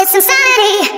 It's insanity!